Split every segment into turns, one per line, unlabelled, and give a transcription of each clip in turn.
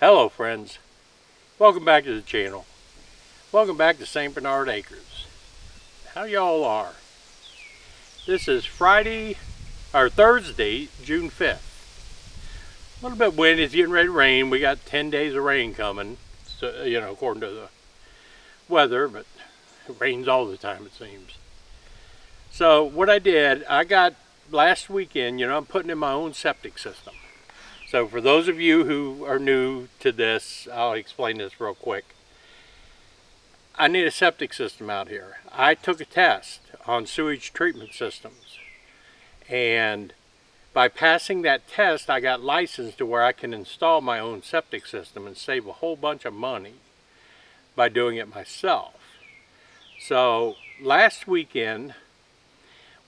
Hello friends, welcome back to the channel. Welcome back to St. Bernard Acres. How y'all are? This is Friday, or Thursday, June 5th. A little bit windy, it's getting ready to rain. We got 10 days of rain coming, so, you know, according to the weather, but it rains all the time it seems. So what I did, I got last weekend, you know, I'm putting in my own septic system. So for those of you who are new to this, I'll explain this real quick. I need a septic system out here. I took a test on sewage treatment systems. And by passing that test, I got licensed to where I can install my own septic system and save a whole bunch of money by doing it myself. So last weekend,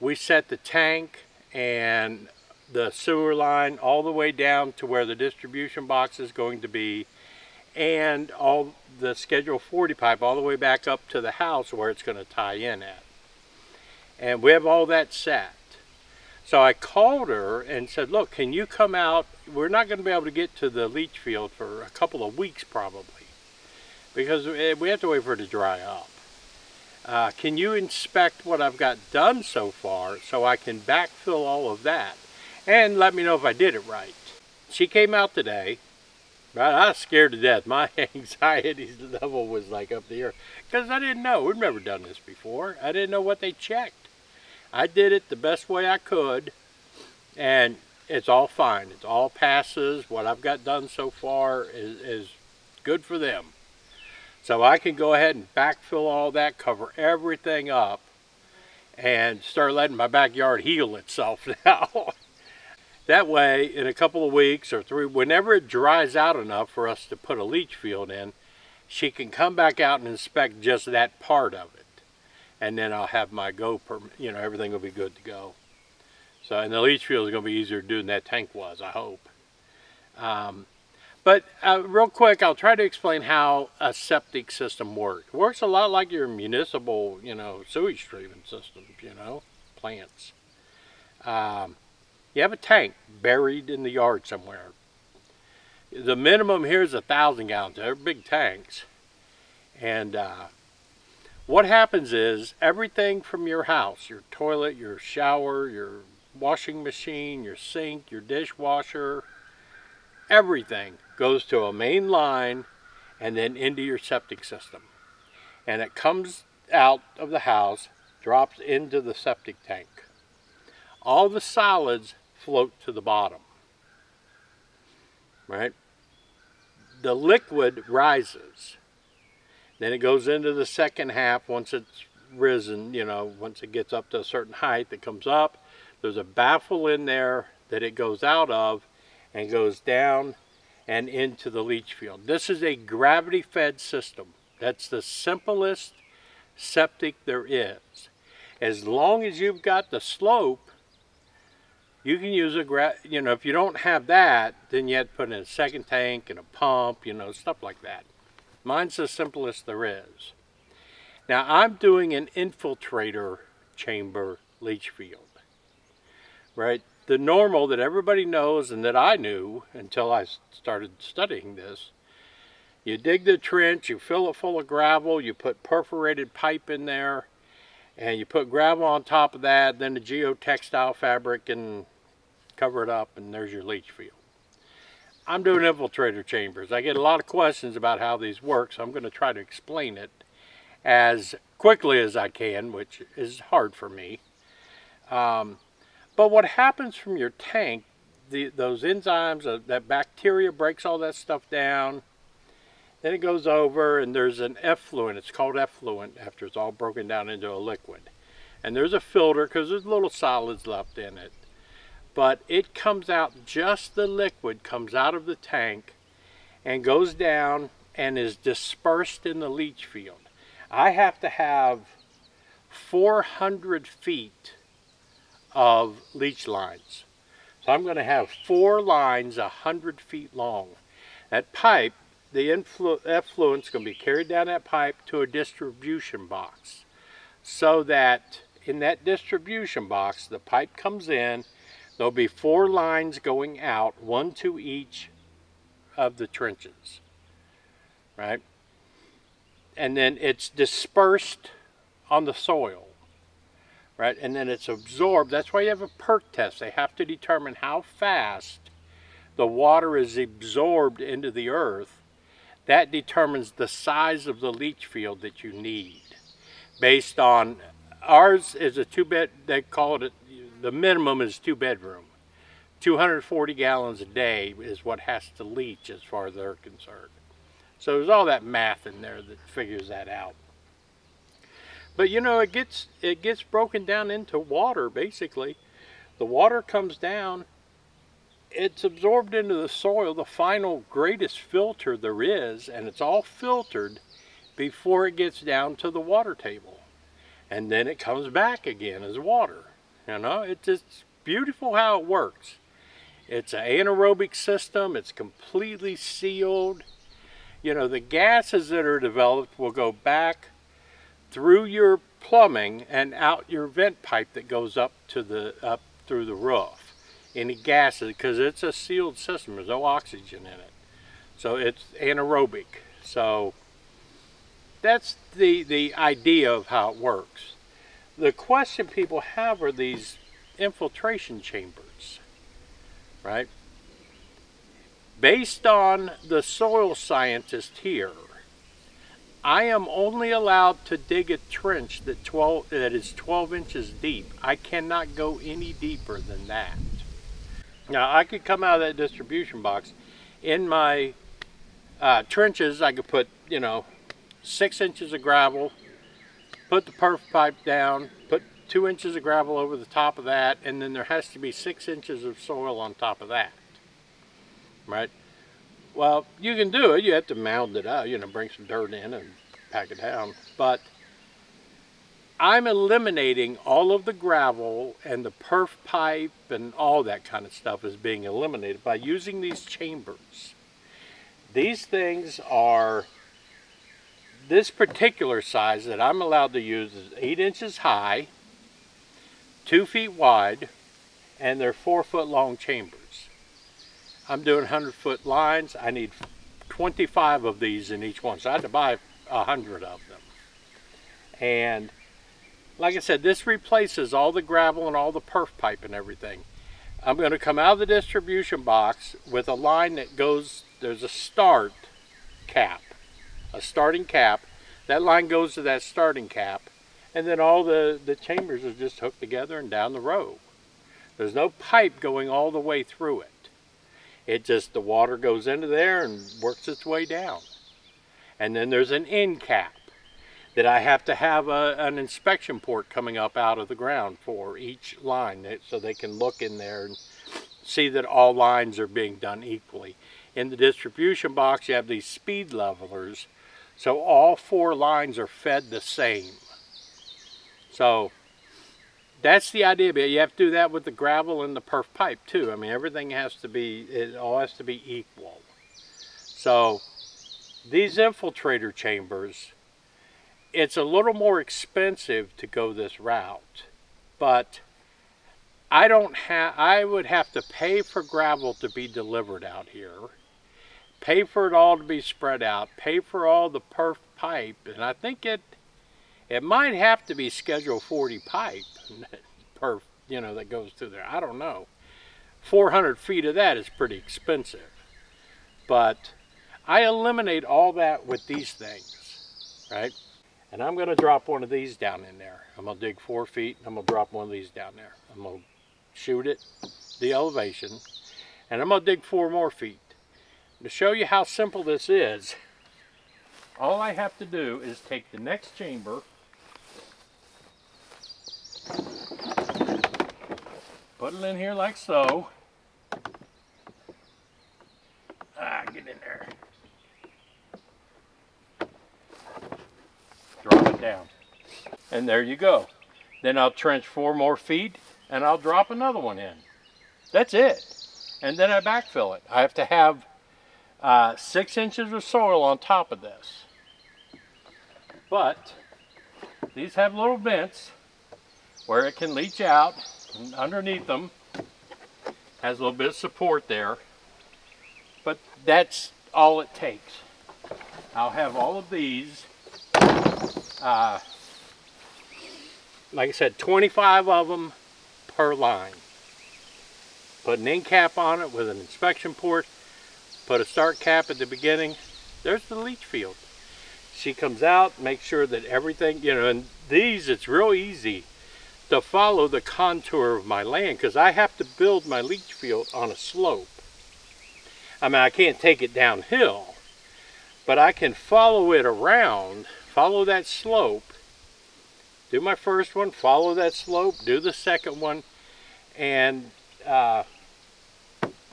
we set the tank and the sewer line all the way down to where the distribution box is going to be and all the schedule 40 pipe all the way back up to the house where it's going to tie in at. And we have all that set. So I called her and said look can you come out? We're not going to be able to get to the leach field for a couple of weeks probably because we have to wait for it to dry up. Uh, can you inspect what I've got done so far so I can backfill all of that and let me know if I did it right. She came out today, but I was scared to death. My anxiety level was like up the because I didn't know. We've never done this before. I didn't know what they checked. I did it the best way I could, and it's all fine. It's all passes. What I've got done so far is, is good for them. So I can go ahead and backfill all that, cover everything up, and start letting my backyard heal itself now. That way, in a couple of weeks or three, whenever it dries out enough for us to put a leach field in, she can come back out and inspect just that part of it. And then I'll have my go, per, you know, everything will be good to go. So, and the leach field is going to be easier to do than that tank was, I hope. Um, but uh, real quick, I'll try to explain how a septic system works. It works a lot like your municipal, you know, sewage treatment systems, you know, plants. Um, you have a tank buried in the yard somewhere. The minimum here is a thousand gallons. They're big tanks. And uh, what happens is everything from your house, your toilet, your shower, your washing machine, your sink, your dishwasher, everything goes to a main line and then into your septic system. And it comes out of the house, drops into the septic tank. All the solids float to the bottom. Right? The liquid rises. Then it goes into the second half once it's risen, you know, once it gets up to a certain height, it comes up. There's a baffle in there that it goes out of and goes down and into the leach field. This is a gravity-fed system. That's the simplest septic there is. As long as you've got the slope you can use a, gra you know, if you don't have that, then you have to put in a second tank and a pump, you know, stuff like that. Mine's the simplest there is. Now I'm doing an infiltrator chamber leach field, right? The normal that everybody knows and that I knew until I started studying this, you dig the trench, you fill it full of gravel, you put perforated pipe in there, and you put gravel on top of that, then the geotextile fabric and cover it up, and there's your leach field. I'm doing infiltrator chambers. I get a lot of questions about how these work, so I'm going to try to explain it as quickly as I can, which is hard for me. Um, but what happens from your tank, the, those enzymes, uh, that bacteria breaks all that stuff down, then it goes over and there's an effluent. It's called effluent after it's all broken down into a liquid. And there's a filter because there's little solids left in it. But it comes out, just the liquid comes out of the tank and goes down and is dispersed in the leach field. I have to have 400 feet of leach lines. So I'm going to have four lines 100 feet long. That pipe the effluent is going to be carried down that pipe to a distribution box so that in that distribution box the pipe comes in there'll be four lines going out one to each of the trenches, right? And then it's dispersed on the soil, right? And then it's absorbed. That's why you have a perk test. They have to determine how fast the water is absorbed into the earth. That determines the size of the leach field that you need based on ours is a two bed they call it the minimum is two bedroom. 240 gallons a day is what has to leach as far as they're concerned. So there's all that math in there that figures that out. But you know it gets it gets broken down into water basically. The water comes down it's absorbed into the soil the final greatest filter there is and it's all filtered before it gets down to the water table. And then it comes back again as water. You know it's just beautiful how it works. It's an anaerobic system. It's completely sealed. You know the gases that are developed will go back through your plumbing and out your vent pipe that goes up to the up through the roof any gases because it's a sealed system there's no oxygen in it so it's anaerobic so that's the the idea of how it works the question people have are these infiltration chambers right based on the soil scientist here I am only allowed to dig a trench that 12 that is 12 inches deep. I cannot go any deeper than that. Now I could come out of that distribution box in my uh, trenches. I could put you know six inches of gravel, put the perf pipe down, put two inches of gravel over the top of that, and then there has to be six inches of soil on top of that. Right? Well, you can do it. You have to mound it out, you know, bring some dirt in and pack it down. But I'm eliminating all of the gravel and the perf pipe and all that kind of stuff is being eliminated by using these chambers. These things are, this particular size that I'm allowed to use is 8 inches high, 2 feet wide, and they're 4 foot long chambers. I'm doing 100 foot lines. I need 25 of these in each one. So I had to buy 100 of them. And like I said, this replaces all the gravel and all the perf pipe and everything. I'm going to come out of the distribution box with a line that goes, there's a start cap, a starting cap. That line goes to that starting cap. And then all the, the chambers are just hooked together and down the row. There's no pipe going all the way through it. It just, the water goes into there and works its way down. And then there's an end cap that I have to have a, an inspection port coming up out of the ground for each line so they can look in there and see that all lines are being done equally. In the distribution box you have these speed levelers so all four lines are fed the same. So that's the idea. But you have to do that with the gravel and the perf pipe too. I mean, everything has to be, it all has to be equal. So these infiltrator chambers, it's a little more expensive to go this route, but I don't have, I would have to pay for gravel to be delivered out here, pay for it all to be spread out, pay for all the perf pipe, and I think it it might have to be Schedule 40 pipe per, you know, that goes through there. I don't know. 400 feet of that is pretty expensive. But I eliminate all that with these things, right? And I'm going to drop one of these down in there. I'm going to dig four feet. I'm going to drop one of these down there. I'm going to shoot it, the elevation, and I'm going to dig four more feet. To show you how simple this is, all I have to do is take the next chamber Put it in here like so. Ah, get in there. Drop it down. And there you go. Then I'll trench four more feet and I'll drop another one in. That's it. And then I backfill it. I have to have uh, six inches of soil on top of this. But these have little vents where it can leach out and underneath them has a little bit of support there But that's all it takes. I'll have all of these, uh, like I said, 25 of them per line. Put an end cap on it with an inspection port, put a start cap at the beginning. There's the leach field. She comes out, makes sure that everything, you know, and these, it's real easy to follow the contour of my land because I have to build my leach field on a slope. I mean, I can't take it downhill, but I can follow it around, follow that slope, do my first one, follow that slope, do the second one, and uh,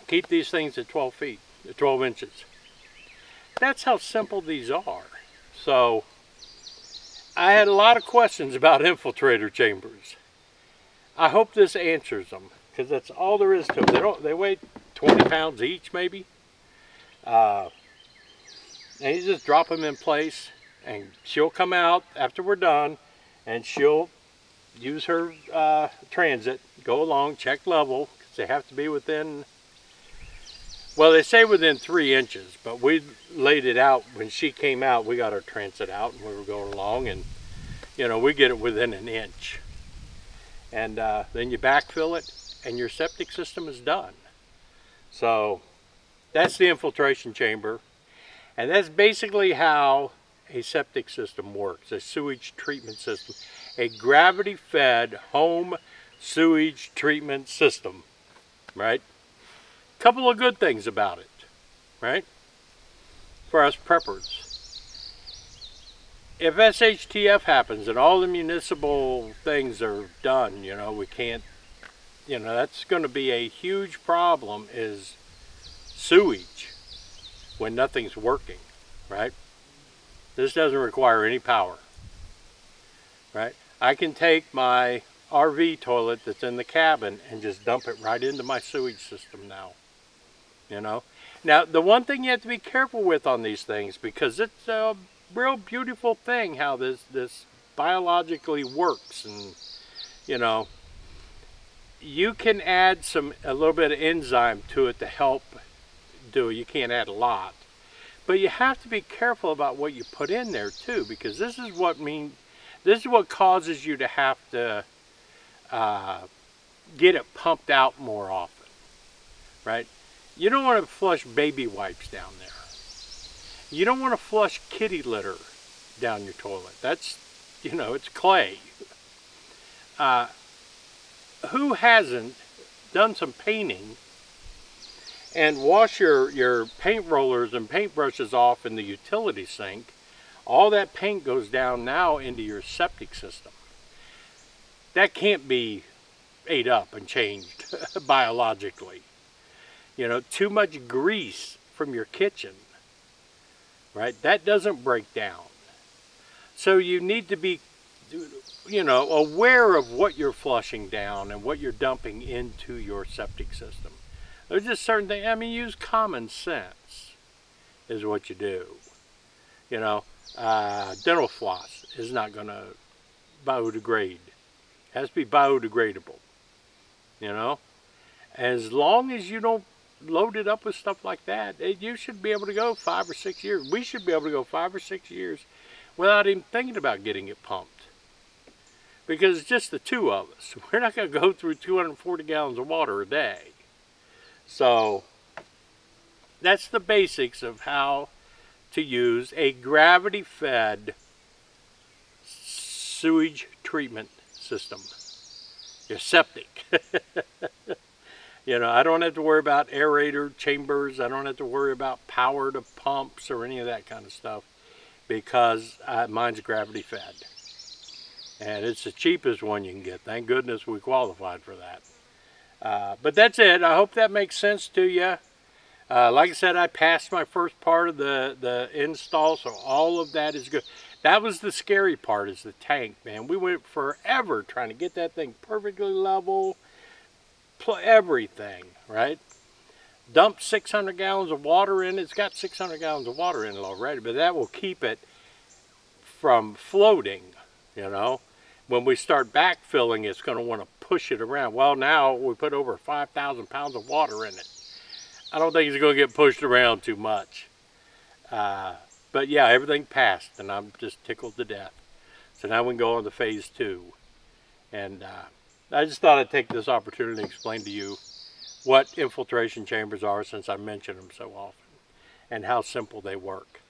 keep these things at 12 feet, 12 inches. That's how simple these are. So, I had a lot of questions about infiltrator chambers. I hope this answers them because that's all there is to them. They don't. They weigh 20 pounds each, maybe. Uh, and you just drop them in place, and she'll come out after we're done, and she'll use her uh, transit, go along, check level, because they have to be within. Well, they say within three inches, but we laid it out when she came out. We got our transit out, and we were going along, and you know we get it within an inch and uh, then you backfill it and your septic system is done. So that's the infiltration chamber and that's basically how a septic system works, a sewage treatment system, a gravity fed home sewage treatment system, right? Couple of good things about it, right? For us preppers if SHTF happens and all the municipal things are done, you know, we can't, you know, that's going to be a huge problem is sewage when nothing's working, right? This doesn't require any power, right? I can take my RV toilet that's in the cabin and just dump it right into my sewage system now, you know? Now, the one thing you have to be careful with on these things, because it's a real beautiful thing how this this biologically works and you know you can add some a little bit of enzyme to it to help do it. You can't add a lot. But you have to be careful about what you put in there too because this is what mean this is what causes you to have to uh, get it pumped out more often. Right? You don't want to flush baby wipes down there. You don't want to flush kitty litter down your toilet. That's, you know, it's clay. Uh, who hasn't done some painting and wash your, your paint rollers and paintbrushes off in the utility sink, all that paint goes down now into your septic system. That can't be ate up and changed biologically. You know, too much grease from your kitchen right? That doesn't break down. So you need to be, you know, aware of what you're flushing down and what you're dumping into your septic system. There's just certain things, I mean, use common sense is what you do. You know, uh, dental floss is not going to biodegrade. It has to be biodegradable. You know, as long as you don't load it up with stuff like that, it, you should be able to go five or six years. We should be able to go five or six years without even thinking about getting it pumped. Because it's just the two of us. We're not going to go through 240 gallons of water a day. So, that's the basics of how to use a gravity-fed sewage treatment system. Your septic. You know, I don't have to worry about aerator chambers. I don't have to worry about power to pumps or any of that kind of stuff because uh, mine's gravity fed. And it's the cheapest one you can get. Thank goodness we qualified for that. Uh, but that's it. I hope that makes sense to you. Uh, like I said, I passed my first part of the, the install, so all of that is good. That was the scary part, is the tank, man. We went forever trying to get that thing perfectly level everything, right? Dump 600 gallons of water in. It's got 600 gallons of water in it already, but that will keep it from floating, you know. When we start backfilling, it's going to want to push it around. Well, now we put over 5,000 pounds of water in it. I don't think it's going to get pushed around too much. Uh, but yeah, everything passed, and I'm just tickled to death. So now we can go on to phase two. And uh, I just thought I'd take this opportunity to explain to you what infiltration chambers are since I mention them so often and how simple they work.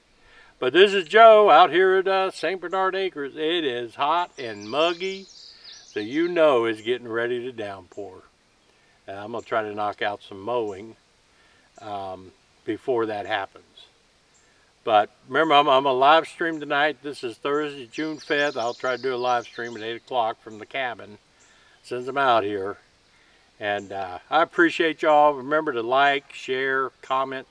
But this is Joe out here at uh, St. Bernard Acres. It is hot and muggy, so you know it's getting ready to downpour. I'm going to try to knock out some mowing um, before that happens. But remember, I'm, I'm a live stream tonight. This is Thursday, June 5th. I'll try to do a live stream at 8 o'clock from the cabin since I'm out here. And uh, I appreciate y'all. Remember to like, share, comment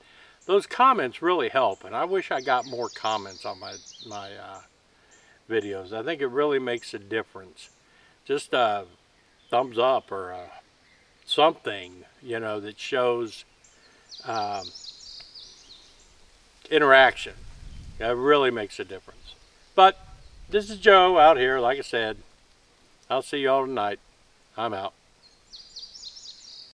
those comments really help and I wish I got more comments on my my uh, videos. I think it really makes a difference. Just a thumbs up or a, something you know that shows um, interaction. It really makes a difference. But this is Joe out here like I said. I'll see y'all tonight. I'm out